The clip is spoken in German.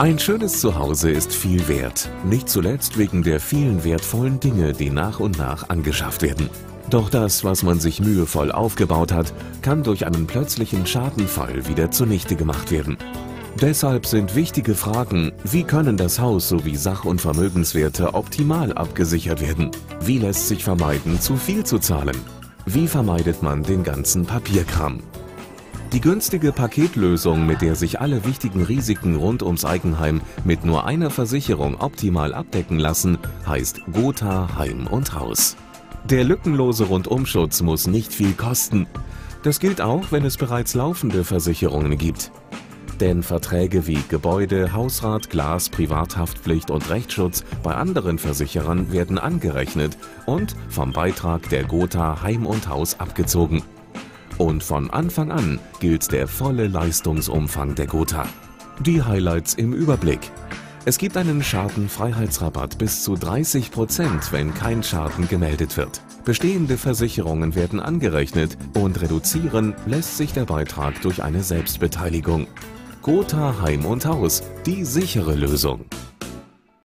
Ein schönes Zuhause ist viel wert, nicht zuletzt wegen der vielen wertvollen Dinge, die nach und nach angeschafft werden. Doch das, was man sich mühevoll aufgebaut hat, kann durch einen plötzlichen Schadenfall wieder zunichte gemacht werden. Deshalb sind wichtige Fragen, wie können das Haus sowie Sach- und Vermögenswerte optimal abgesichert werden? Wie lässt sich vermeiden, zu viel zu zahlen? Wie vermeidet man den ganzen Papierkram? Die günstige Paketlösung, mit der sich alle wichtigen Risiken rund ums Eigenheim mit nur einer Versicherung optimal abdecken lassen, heißt Gotha Heim und Haus. Der lückenlose Rundumschutz muss nicht viel kosten. Das gilt auch, wenn es bereits laufende Versicherungen gibt. Denn Verträge wie Gebäude, Hausrat, Glas, Privathaftpflicht und Rechtsschutz bei anderen Versicherern werden angerechnet und vom Beitrag der Gotha Heim und Haus abgezogen. Und von Anfang an gilt der volle Leistungsumfang der Gotha. Die Highlights im Überblick. Es gibt einen Schadenfreiheitsrabatt bis zu 30 Prozent, wenn kein Schaden gemeldet wird. Bestehende Versicherungen werden angerechnet und reduzieren lässt sich der Beitrag durch eine Selbstbeteiligung. Gotha Heim und Haus, die sichere Lösung.